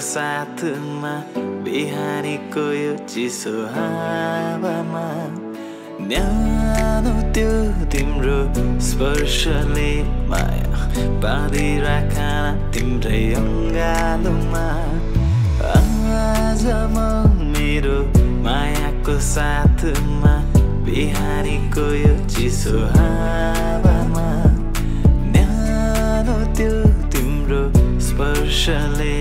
साथमा बिहानीको यो चिसो हावामा न्यानो त्यो तिम्रो स्पर्शले माया बाँधिराखन तिम्रै अङ्गालोमा। आज म मेरो मायाको साथमा बिहानीको यो चिसो हावामा न्यानो त्यो तिम्रो स्पर्शले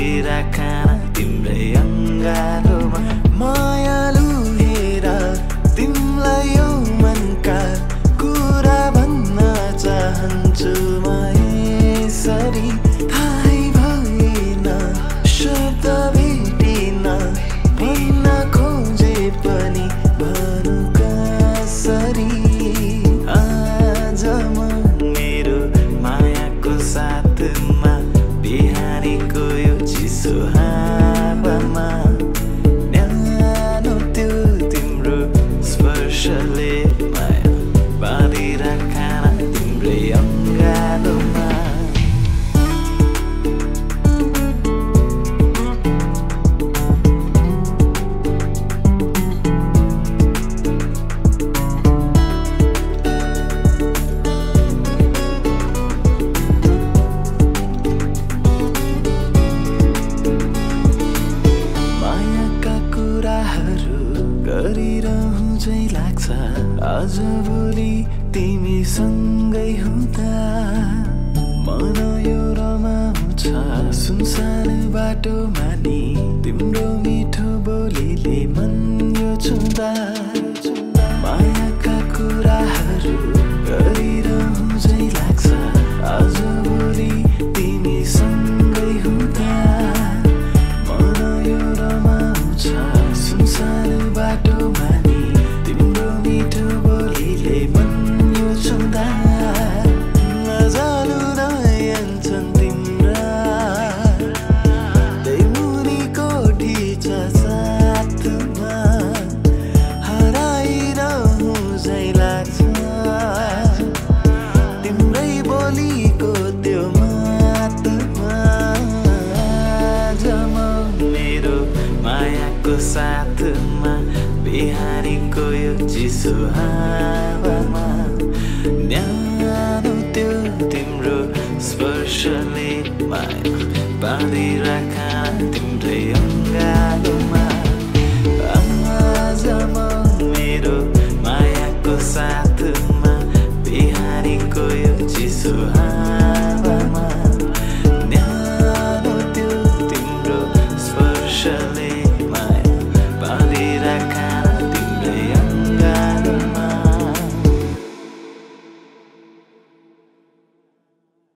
बाँधिराखन तिम्रै अङ्गालोमा मायालु हेर तिमीलाई यो मनका कुरा भन्न चाहन्छु म यसरी। लाग्छ। आज भोलि तिमीसँगै हुँदा मन यो रमाउँछ। सुनसान बाटोमा नि तिम्रो मिठो बोलीले मन यो छुँदा मायाको साथमा बिहानीको यो चिसो हावामा। न्यानो त्यो तिम्रो स्पर्शले माया बाँधिराखन तिम्रै अङ्गालोमा। आज म मेरो मायाको साथमा बिहानीको यो चिसो हावा।